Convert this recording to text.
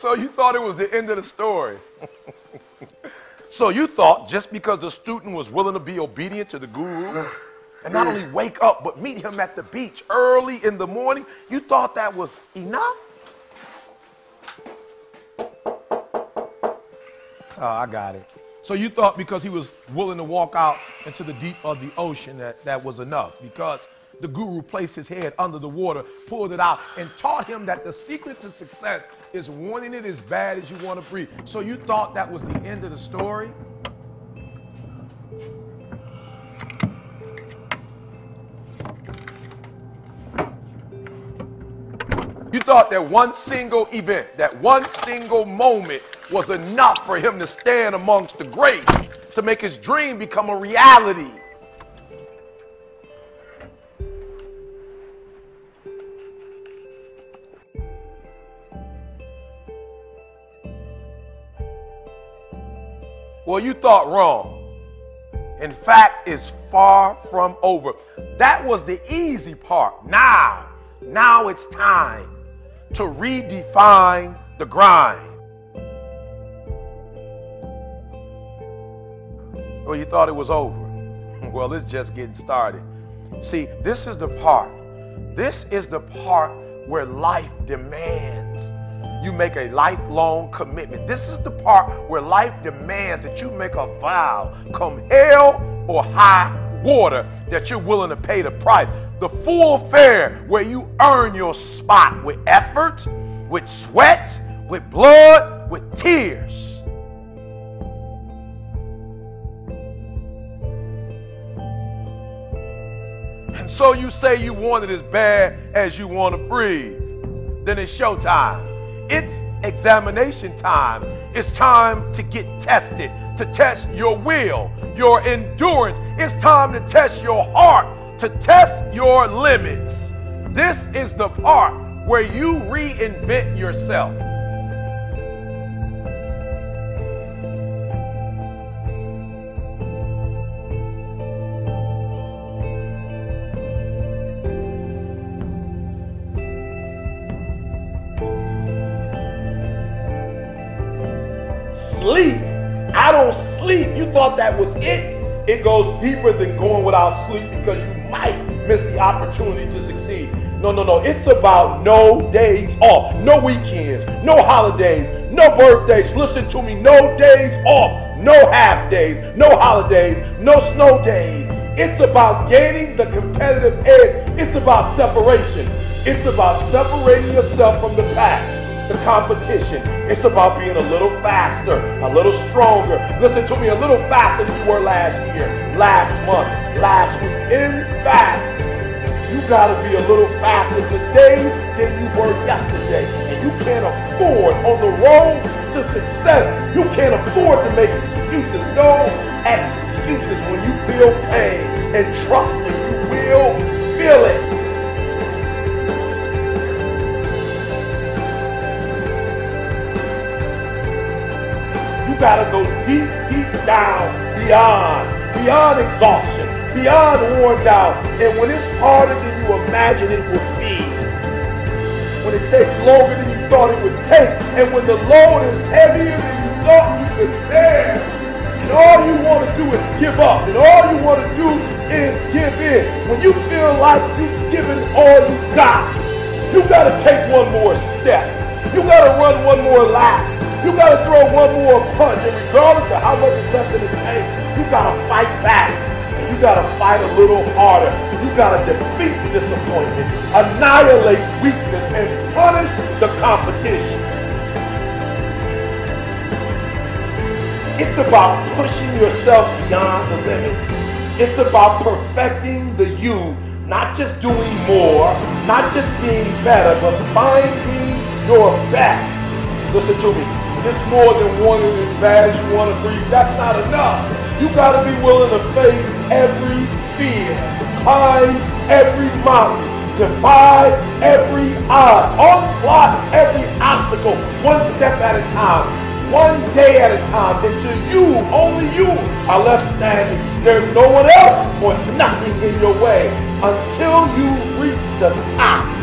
So you thought it was the end of the story. so you thought just because the student was willing to be obedient to the guru and not only wake up but meet him at the beach early in the morning, you thought that was enough? Oh, I got it. So you thought because he was willing to walk out into the deep of the ocean that that was enough because the guru placed his head under the water, pulled it out, and taught him that the secret to success is wanting it as bad as you want to breathe. So you thought that was the end of the story? You thought that one single event, that one single moment was enough for him to stand amongst the greats, to make his dream become a reality. Well, you thought wrong. In fact, it's far from over. That was the easy part. Now, now it's time to redefine the grind. Well, you thought it was over. Well, it's just getting started. See, this is the part. This is the part where life demands you make a lifelong commitment. This is the part where life demands that you make a vow, come hell or high water, that you're willing to pay the price the full fare where you earn your spot with effort, with sweat, with blood, with tears. And so you say you want it as bad as you want to breathe. Then it's showtime. It's examination time. It's time to get tested, to test your will, your endurance. It's time to test your heart to test your limits. This is the part where you reinvent yourself. Sleep. I don't sleep. You thought that was it? It goes deeper than going without sleep because you might miss the opportunity to succeed. No, no, no. It's about no days off, no weekends, no holidays, no birthdays. Listen to me. No days off, no half days, no holidays, no snow days. It's about gaining the competitive edge. It's about separation. It's about separating yourself from the pack the competition. It's about being a little faster, a little stronger. Listen to me, a little faster than you were last year, last month, last week. In fact, you got to be a little faster today than you were yesterday. And you can't afford on the road to success. You can't afford to make excuses. No excuses when you feel pain. And trust me, got to go deep, deep down, beyond, beyond exhaustion, beyond worn down. And when it's harder than you imagine it would be, when it takes longer than you thought it would take, and when the load is heavier than you thought you could bear, and all you want to do is give up, and all you want to do is give in. When you feel like you've given all you got, you got to take one more step. You got to run one more lap. You got to throw one more punch, and regardless of how much is left in the tank, you got to fight back. And you got to fight a little harder. You got to defeat disappointment, annihilate weakness, and punish the competition. It's about pushing yourself beyond the limits. It's about perfecting the you, not just doing more, not just being better, but finding your best. Listen to me. It's more than one wanting as bad as you want to breathe. That's not enough. You got to be willing to face every fear, climb every mountain, defy every odd, onslaught every obstacle, one step at a time, one day at a time, until you, only you, are left standing. There's no one else or nothing in your way until you reach the top.